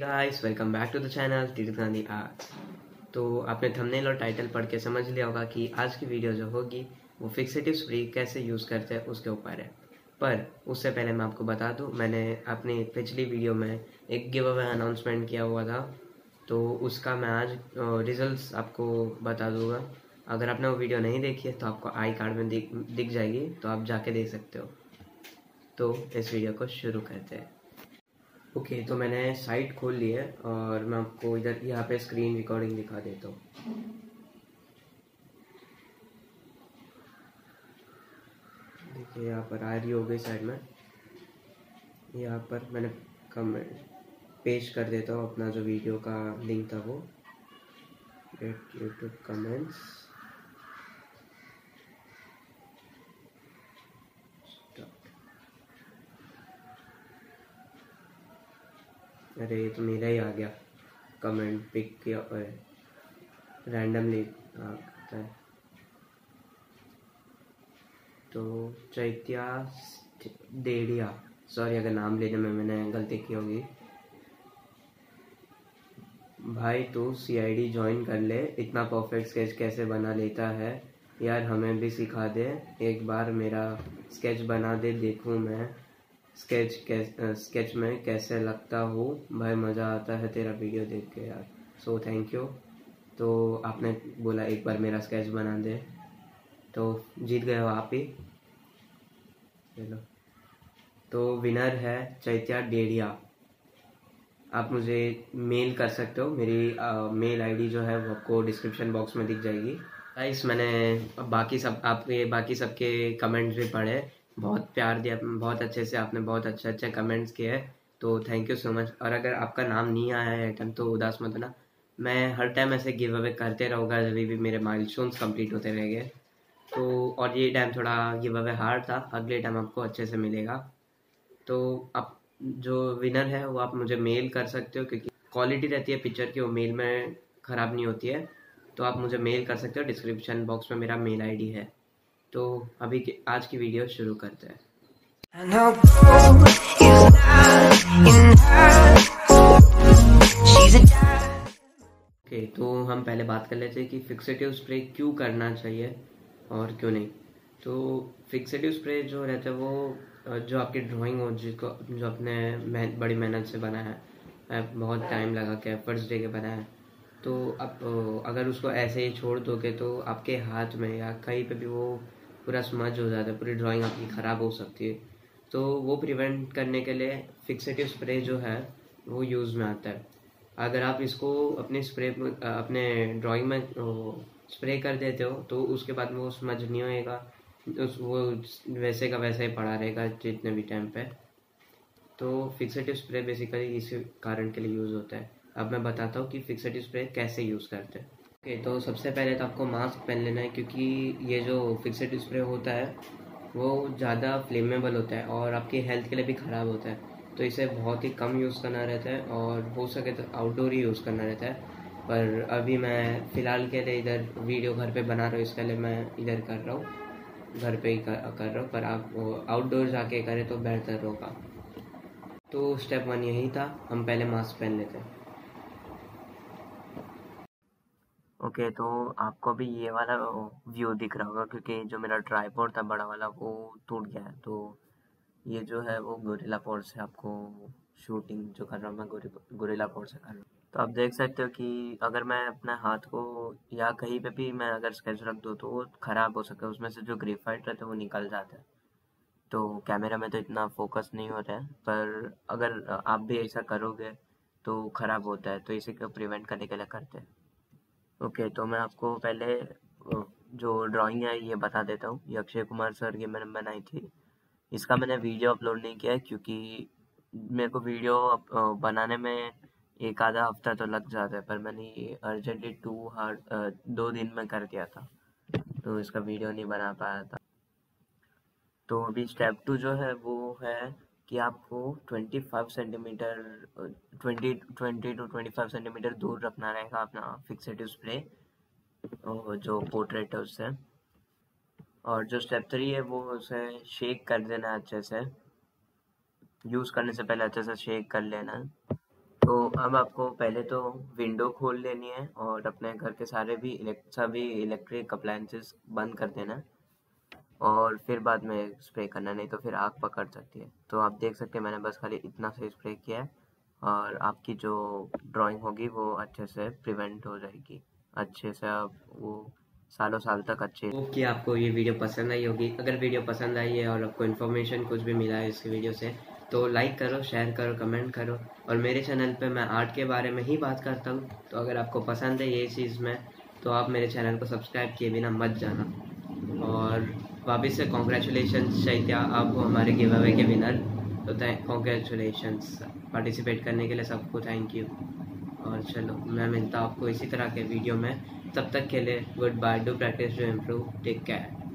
Guys welcome back to the channel Tirth Gandhi arts तो आपने thumbnail और title पढ़ के समझ लिया होगा कि आज की वीडियो जो होगी, वो फिक्सेटिव स्प्रे कैसे यूज़ करते हैं, उसके ऊपर है। पर उससे पहले मैं आपको बता दूँ, मैंने अपनी पिछली वीडियो में एक गिव अवे अनाउंसमेंट किया हुआ था। तो उसका मैं आज रिज़ल्ट आपको बता दूँगा। अगर आपने वो वीडियो नहीं देखी है तो आपको आई कार्ड में दिख जाएगी तो आप जाके देख सकते हो। तो इस वीडियो को शुरू करते हैं। ओके okay, तो मैंने साइट खोल ली है और मैं आपको इधर यहाँ पे स्क्रीन रिकॉर्डिंग दिखा देता हूँ। देखिए यहाँ पर आ रही हो गई साइड में। यहाँ पर मैंने कमेंट पेश कर देता हूँ अपना जो वीडियो का लिंक था वो। यूट्यूब कमेंट्स अरे, ये तो मेरा ही आ गया। कमेंट पिक किया और रैंडमली आता है। तो चैत्या डेढ़िया सॉरी, अगर नाम लेने में मैंने गलती की होगी। भाई, तू सी आई डी ज्वाइन कर ले। इतना परफेक्ट स्केच कैसे बना लेता है? यार, हमें भी सिखा दे। एक बार मेरा स्केच बना दे, देखूँ मैं। स्केच स्केच में कैसे लगता हो? भाई मज़ा आता है तेरा वीडियो देख के यार। सो थैंक यू तो आपने बोला एक बार मेरा स्केच बना दे। तो जीत गए हो आप ही। चलो। तो विनर है चैत्या डेढ़िया आप मुझे मेल कर सकते हो। मेरी आ, मेल आईडी जो है वो आपको डिस्क्रिप्शन बॉक्स में दिख जाएगी। गाइस मैंने बाकी सब आपके बाकी सबके कमेंट्स भी पढ़े। बहुत प्यार दिया, बहुत अच्छे से आपने बहुत अच्छे अच्छे कमेंट्स किए हैं। तो थैंक यू सो मच और अगर आपका नाम नहीं आया है आइटम तो उदास मत होना। मैं हर टाइम ऐसे गिव अवे करते रहूँगा जब भी मेरे माइल कंप्लीट होते रहेंगे। तो और ये टाइम थोड़ा गिव अवे हार्ड था। अगले टाइम आपको अच्छे से मिलेगा। तो आप जो विनर है, वो आप मुझे मेल कर सकते हो, क्योंकि क्वालिटी रहती है पिक्चर की, वो मेल में ख़राब नहीं होती है। तो आप मुझे मेल कर सकते हो। डिस्क्रिप्शन बॉक्स में मेरा मेल आईडी है। तो अभी की, आज की वीडियो शुरू करते हैं। Okay, तो हम पहले बात कर लेते हैं कि फिक्सेटिव स्प्रे क्यों करना चाहिए और क्यों नहीं। तो फिक्सेटिव स्प्रे जो रहता है वो जो आपकी ड्राइंग हो जिसको जो अपने बड़ी मेहनत से बना है बहुत टाइम लगा के फ़र्स्ट डे के बना है तो अब अगर उसको ऐसे ही छोड़ दोगे तो आपके हाथ में या कहीं पे भी वो पूरा स्मज हो जाता है, पूरी ड्राइंग आपकी ख़राब हो सकती है। तो वो प्रिवेंट करने के लिए फिक्सेटिव स्प्रे जो है, वो यूज़ में आता है। अगर आप इसको अपने स्प्रे अपने ड्राइंग में स्प्रे कर देते हो तो उसके बाद में वो स्मज नहीं होएगा वो वैसे का वैसे ही पड़ा रहेगा जितने भी टाइम पे। तो फिक्सेटिव स्प्रे बेसिकली इस कारण के लिए यूज़ होता है। अब मैं बताता हूँ कि फिक्सेटिव स्प्रे कैसे यूज़ करते हैं। ओके तो सबसे पहले तो आपको मास्क पहन लेना है क्योंकि ये जो फिक्सड स्प्रे होता है वो ज़्यादा फ्लेमेबल होता है और आपकी हेल्थ के लिए भी ख़राब होता है। तो इसे बहुत ही कम यूज़ करना रहता है और हो सके तो आउटडोर ही यूज़ करना रहता है। पर अभी मैं फ़िलहाल के लिए इधर वीडियो घर पे बना रहा हूँ इसके लिए मैं इधर कर रहा हूँ घर पे ही कर, कर रहा हूँ पर आप आउटडोर जाके करें तो बेहतर होगा। तो स्टेप वन यही था हम पहले मास्क पहन लेते हैं। ओके तो आपको भी ये वाला व्यू दिख रहा होगा, क्योंकि जो मेरा ट्राईपोर्ड था, बड़ा वाला, वो टूट गया है। तो ये जो है, वो गोरिल्ला पोर्ट से आपको शूटिंग जो कर रहा हूँ मैं गोरिल्ला पोर्ट से कर रहा हूँ तो आप देख सकते हो कि अगर मैं अपने हाथ को, या कहीं पे भी मैं अगर स्केच रख दूँ तो वो ख़राब हो सकता है। उसमें से जो ग्रेफाइट रहता है, वो निकल जाता है। तो कैमरा में तो इतना फोकस नहीं होता है, पर अगर आप भी ऐसा करोगे तो ख़राब होता है। तो इसी को प्रिवेंट करने के लिए करते हैं? ओके तो मैं आपको पहले जो ड्राइंग है, ये बता देता हूँ। ये अक्षय कुमार सर की मैंने बनाई थी। इसका मैंने वीडियो अपलोड नहीं किया है, क्योंकि मेरे को वीडियो बनाने में एक आधा हफ़्ता तो लग जाता है, पर मैंने ये अर्जेंटली टू हार्ड दो दिन में कर दिया था तो इसका वीडियो नहीं बना पाया था। तो अभी स्टेप टू जो है, वो है कि आपको 25 सेंटीमीटर 20 20 टू 25 सेंटीमीटर दूर रखना रहेगा अपना फिक्सेटिव स्प्रे जो पोर्ट्रेट है उससे। और जो स्टेप थ्री है, वो उसे शेक कर देना अच्छे से। यूज़ करने से पहले अच्छे से शेक कर लेना। तो अब आपको पहले तो विंडो खोल लेनी है और अपने घर के सारे भी सभी इलेक्ट्रिक अप्लायंसेस बंद कर देना। और फिर बाद में स्प्रे करना, नहीं तो फिर आग पकड़ सकती है। तो आप देख सकते हैं, मैंने बस खाली इतना से स्प्रे किया है और आपकी जो ड्राइंग होगी वो अच्छे से प्रिवेंट हो जाएगी। अच्छे से अब वो सालों साल तक अच्छे होप कि आपको ये वीडियो पसंद आई होगी। अगर वीडियो पसंद आई है और आपको इन्फॉर्मेशन कुछ भी मिला है इस वीडियो से तो लाइक करो शेयर करो कमेंट करो। और मेरे चैनल पे मैं आर्ट के बारे में ही बात करता हूँ। तो अगर आपको पसंद है ये चीज़ में तो आप मेरे चैनल को सब्सक्राइब किए बिना मत जाना। और वापस से कॉन्ग्रेचुलेशन चैत्या, आपको हमारे गिव अवे के विनर तो कॉन्ग्रेचुलेशन पार्टिसिपेट करने के लिए सबको थैंक यू और चलो, मैं मिलता हूँ आपको इसी तरह के वीडियो में। तब तक के लिए goodbye do practice to improve take care